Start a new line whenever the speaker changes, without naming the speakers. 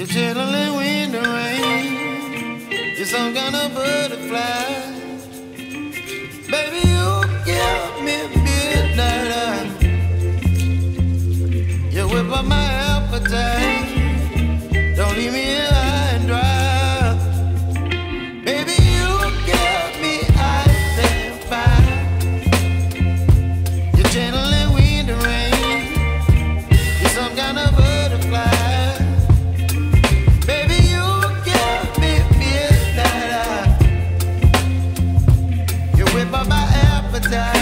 You're chilling and the rain. You're some kind of butterfly. Baby, you give me midnight. You whip up my appetite. side.